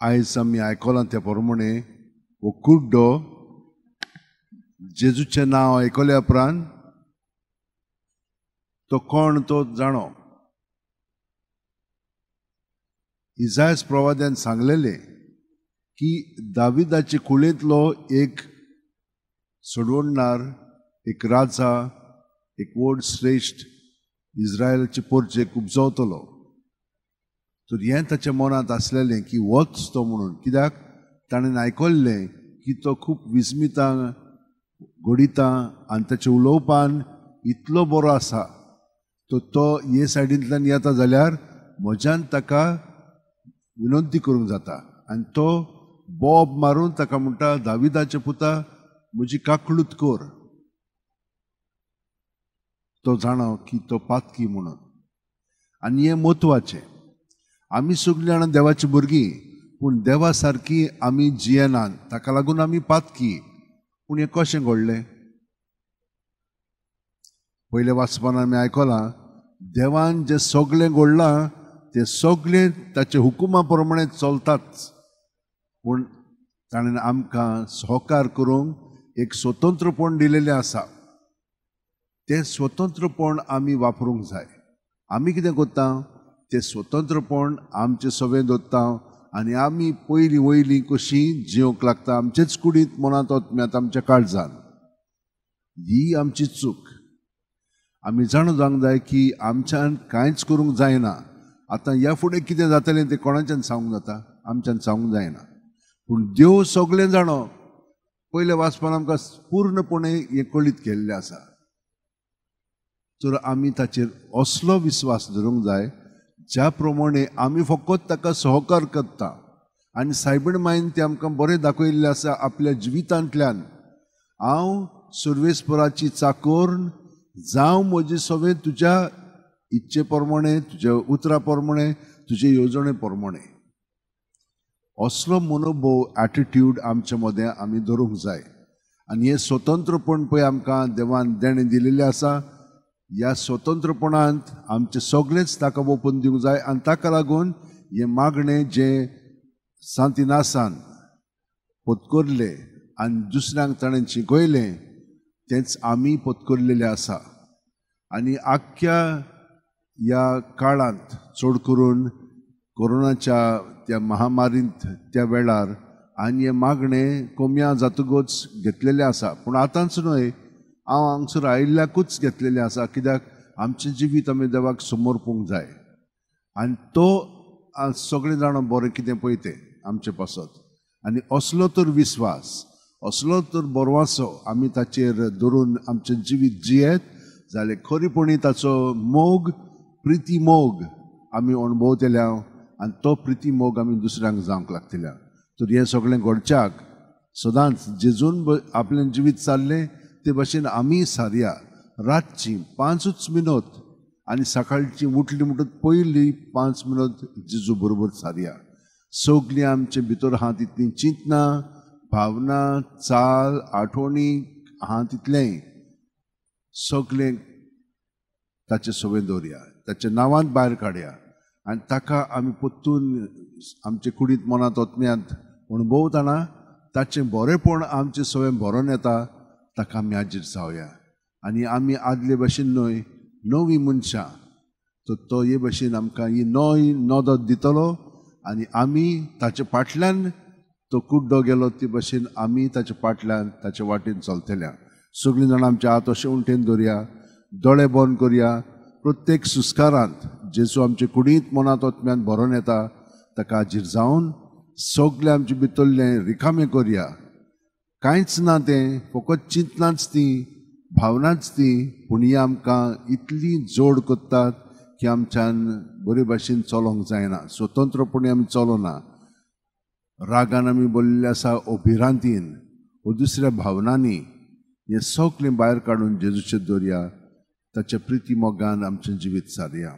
आयज आमी आयकलां त्या प्रमाणे हो कुड्डो जेजूचें नांव आयकल्या उपरांत तो कोण तो जाणो इजायस प्रवाद्यान सांगलेले की दाविदाचे कुळेंतलो एक सोडवणार एक राजा एक व्हड श्रेश्ठ इस्रायलाचे पोरचेक उपजवतलो तर हें ताच्या मनांत आसलेलें की वच तो म्हणून कित्याक ताणें आयकल्लें की तो खूब विस्मितां घोडितां आनी ताच्या उलोवपान इतलो बरो आसा तो तो हे सायडींतल्यान येता जाल्यार म्हज्यान ताका विनंती करूंक जाता आनी तो बॉब मारून ताका म्हणटा दाविदाचे पुता म्हजी काकळूत कोर तो जाणो की तो पातकी म्हणून आनी हें म्हत्वाचें आमी सगळीं जाणां देवाची भुरगीं पूण देवा सारकी आमी जियेनात ताका लागून आमी पातकी पूण हें कशें घडलें? पयले वाचपान आमी आयकलां देवान जें सगळें घडलां तें सगळें ताचे हुकुमा प्रमाणे चलताच पूण ताणें आमकां सहकार करूंक एक स्वतंत्रपण दिलेलें आसा. तें स्वतंत्रपण आमी वापरूंक जाय. आमी कितें करता? तें स्वतंत्रपण आमचे सवें दवरता आनी आमी पयलीं वयलीं कशीं जिवंक लागता आमचेच कुडींत मनांत ओतम्यात आमच्या काळजान. ही आमची चूक. आमी जाणू जावंक जाय की आमच्यान कांयच करूंक जायना. आतां ह्या फुडें कितें जातलें तें कोणाच्यान सांगूंक जाता? आमच्यान सांगूंक जायना. पूण देव सगळें जाणो. पयले वाचपान आमकां पूर्णपणे हें कळीत केल्लें आसा. तर आमी ताचेर असलो विस्वास धरूंक जाय ज्या प्रमाणे आमी फकत ताका सहकार करता. आनी सायबीण मायन तें आमकां बरें दाखयल्लें आसा आपल्या जिवितांतल्यान. हांव सर्वेस्पराची चाकोर जावं म्हजे सगळें तुज्या इच्छे प्रमाणे तुज्या उतरा प्रमाणे तुजे येवजणे प्रमाणे असलो मनोभव एटिट्यूड आमचे मदें आमी धरूंक जाय. आनी हे स्वतंत्रपण पळय आमकां देवान देणें दिलेलें आसा. ह्या स्वतंत्रपणांत आमचें सगळेच ताका ओपून दिवंक जाय आनी ताका लागून हें मागणें जें सांतिनासान पोतकोरलें आनी दुसऱ्यांक ताणें शिकयलें तेंच आमी पोतकोरलेलें आसा. आनी आख्ख्या ह्या काळांत चड करून कोरोनाच्या त्या महामारींत त्या वेळार आनी हे मागणें कोम्या जातकूच घेतलेलें आसा. पूण आतांच न्हय हांव हांगसर आयिल्ल्याकूच घेतलेलें आसा कित्याक आमचें जिवीत आमी देवाक समोर पोवंक जाय. आनी तो सगळें जाणां बरें कितें पळय तें आमचे पासत. आनी असलो तर विस्वास असलो तर बरवासो आमी ताचेर धरून आमचें जिवीत जियेत जाल्यार खरीपणी ताचो मोग प्रिती मोग आमी अणभवतल्या आनी तो प्रिती मोग आमी दुसऱ्यांक जावंक लागतल्या. तर हें सगळें घडच्याक सदांच जेजून आपलें जिवीत चाललें ते भाशेन आमी सारया रातची पांचूच मिनोत आनी सकाळची उठली म्हणटच पयली पांच मिनत जिजू बरोबर सारया. सगलीं आमचे भितर आहा तितलीं चिंतना भावना चाल आठवणी आहा तितलें सगलें ताचे सवय दवरया ताच्या नांवांत भायर काडया आनी ताका आमी परतून आमचे कुडींत मनांत ओतम्यांत अणभवताना ताचें बरेंपण आमचे सवय भरोन येता. ताका आमी हाजीर जावया आनी आमी आदले भशेन न्हय नवी मनशां तो तो हे भशेन आमकां ही नवी नदत दितलो आनी आमी ताचे फाटल्यान तो कुड्डो गेलो ते भशेन आमी ताच्या फाटल्यान ताच्या वाटेन चलतल्या. सगळीं जाणां आमचे हात अशें उमटेन दवरया दोळे बंद करया. प्रत्येक सुस्कारांत जेजू आमचे कुडींत मनांत वतम्यान भरोन येता ताका हाजीर जावन सगळें आमचे भितरलें रिकामें करया. कांयच ना तें फकत चिंतनाच ती भावनाच ती पूण ही आमकां इतली जोड करतात की आमच्यान बरे भाशेन चलोंक जायना. स्वतंत्रपणे आमी चलोना. रागान आमी बोल्ले आसा अभिरांतीन वो दुसऱ्या भावनांनी. हें सगलें भायर काडून जेजूचे दवरया ताच्या प्रिती मोगान आमचें जिवीत सारया.